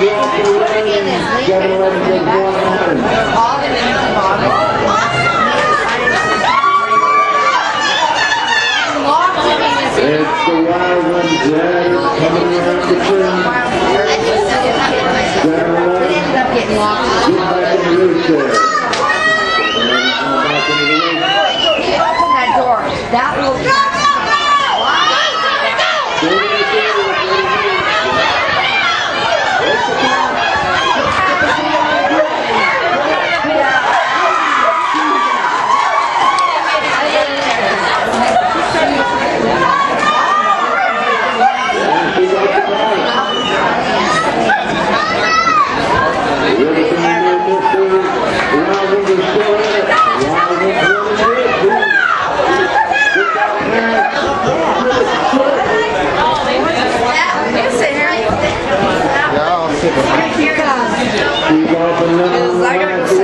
It's the Wild one, coming Mexico. Here comes. You guys are number.